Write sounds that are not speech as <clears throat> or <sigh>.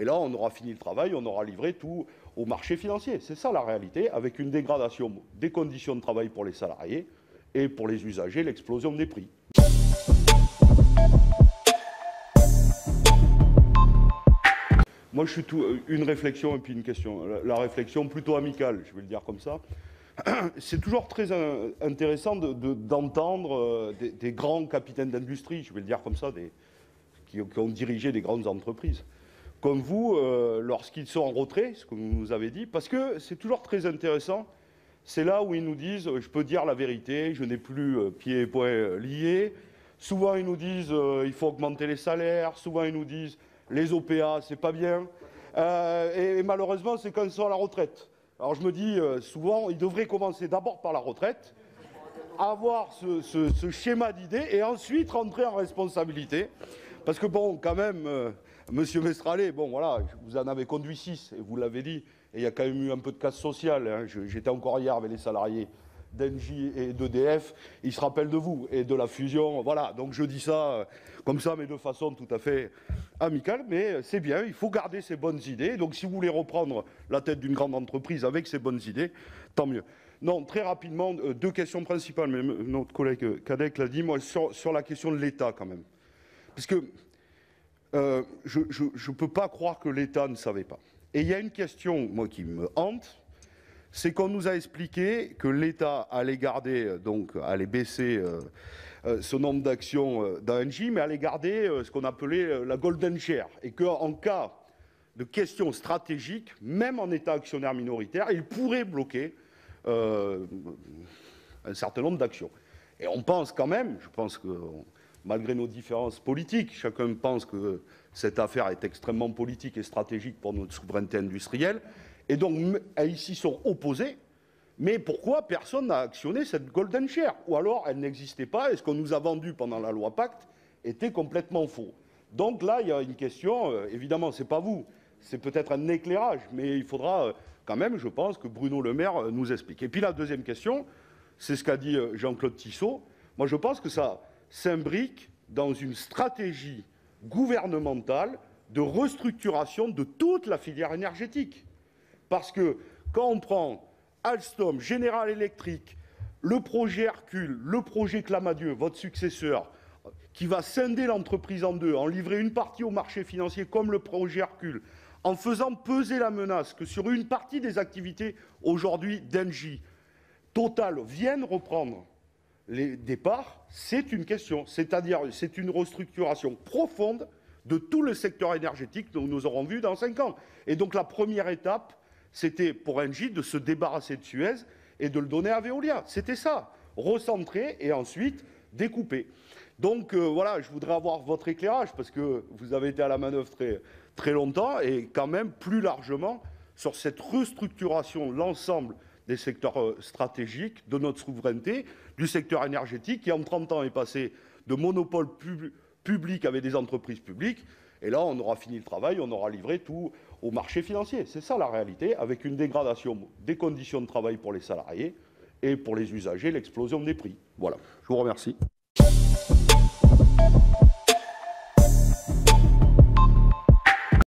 Et là, on aura fini le travail, on aura livré tout au marché financier. C'est ça la réalité, avec une dégradation des conditions de travail pour les salariés et pour les usagers, l'explosion des prix. Moi, je suis tout, euh, une réflexion et puis une question. La, réflexion plutôt amicale, je vais le dire comme ça. <clears throat> C'est toujours très euh, intéressant d'entendre euh, des, grands capitaines d'industrie, je vais le dire comme ça, qui, ont dirigé des grandes entreprises, comme vous, lorsqu'ils sont en retrait, ce que vous nous avez dit, parce que c'est toujours très intéressant. C'est là où ils nous disent, je peux dire la vérité, je n'ai plus pieds et poings liés. Souvent, ils nous disent, il faut augmenter les salaires. Souvent, ils nous disent, les OPA, c'est pas bien. Euh, et, malheureusement, c'est quand ils sont à la retraite. Alors je me dis euh, souvent, ils devraient commencer d'abord par la retraite, avoir ce, schéma d'idées et ensuite rentrer en responsabilité. Parce que bon, quand même, euh, Monsieur Mestralet, bon voilà, vous en avez conduit six et vous l'avez dit, et il y a quand même eu un peu de casse sociale. Hein. J'étais encore hier avec les salariés d'Engie et d'EDF, ils se rappellent de vous et de la fusion. Voilà, donc je dis ça euh, comme ça, mais de façon tout à fait amicale. Mais c'est bien, il faut garder ces bonnes idées. Donc si vous voulez reprendre la tête d'une grande entreprise avec ces bonnes idées, tant mieux. Non, très rapidement, euh, deux questions principales, mais notre collègue Cadec l'a dit, moi, sur, la question de l'État quand même. Parce que euh, je ne peux pas croire que l'État ne savait pas. Et il y a une question, moi, qui me hante, c'est qu'on nous a expliqué que l'État allait garder, euh, donc allait baisser euh, euh, ce nombre d'actions d'ANJ, mais allait garder ce qu'on appelait la golden share, et qu'en cas de questions stratégiques, même en état actionnaire minoritaire, il pourrait bloquer un certain nombre d'actions. Et on pense quand même, je pense que malgré nos différences politiques, chacun pense que cette affaire est extrêmement politique et stratégique pour notre souveraineté industrielle, et donc ici sont opposés. Mais pourquoi personne n'a actionné cette golden share? Ou alors elle n'existait pas et ce qu'on nous a vendu pendant la loi Pacte était complètement faux. Donc là, il y a une question, euh, évidemment, ce n'est pas vous, c'est peut-être un éclairage, mais il faudra euh, quand même, je pense, que Bruno Le Maire euh, nous explique. Et puis la deuxième question, c'est ce qu'a dit Jean-Claude Tissot. Moi, je pense que ça s'imbrique dans une stratégie gouvernementale de restructuration de toute la filière énergétique. Parce que quand on prend Alstom, General Electric, le projet Hercule, le projet Clamadieu, votre successeur, qui va scinder l'entreprise en deux, en livrer une partie au marché financier comme le projet Hercule, en faisant peser la menace que sur une partie des activités aujourd'hui d'Engie, Total viennent reprendre les départs, c'est une question. C'est-à-dire, c'est une restructuration profonde de tout le secteur énergétique dont nous aurons vu dans cinq ans. Et donc, la première étape, c'était pour Engie de se débarrasser de Suez et de le donner à Veolia. C'était ça, recentrer et ensuite découper. Donc euh, voilà, je voudrais avoir votre éclairage parce que vous avez été à la manœuvre très, très longtemps et quand même plus largement sur cette restructuration l'ensemble des secteurs euh, stratégiques, de notre souveraineté, du secteur énergétique qui en 30 ans est passé de monopole public avec des entreprises publiques. Et là, on aura fini le travail, on aura livré tout au marché financier. C'est ça la réalité, avec une dégradation des conditions de travail pour les salariés et pour les usagers, l'explosion des prix. Voilà, je vous remercie.